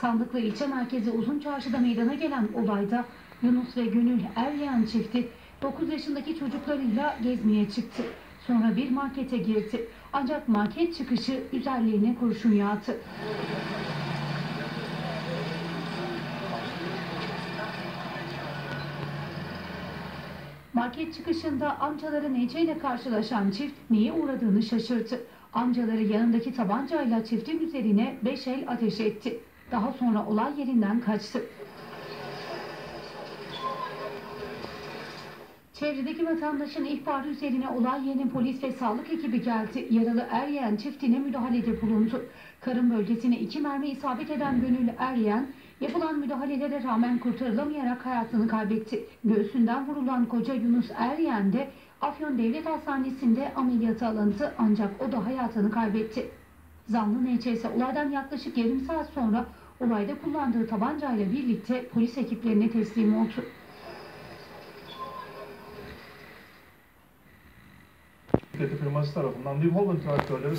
Sandıklı ilçe merkezi Uzun Çarşı'da meydana gelen olayda Yunus ve Gönül Eryeğen çifti 9 yaşındaki çocuklarıyla gezmeye çıktı. Sonra bir markete girdi. Ancak market çıkışı üzerlerine kurşun yağdı. Market çıkışında amcaları Nece ile karşılaşan çift niye uğradığını şaşırdı. Amcaları yanındaki tabancayla çiftin üzerine beş el ateş etti. Daha sonra olay yerinden kaçtı. Çevredeki vatandaşın ihbarı üzerine olay yerine polis ve sağlık ekibi geldi. Yaralı Eryeğen çiftine müdahalede bulundu. Karın bölgesine iki mermi isabet eden Gönül Eryeğen, yapılan müdahalelere rağmen kurtarılamayarak hayatını kaybetti. Göğsünden vurulan koca Yunus Eryeğen de Afyon Devlet Hastanesi'nde ameliyata alındı ancak o da hayatını kaybetti. Zanlı NÇS olaydan yaklaşık yarım saat sonra olayda kullandığı tabancayla birlikte polis ekiplerine teslim oldu. Firması tarafından New traktörleri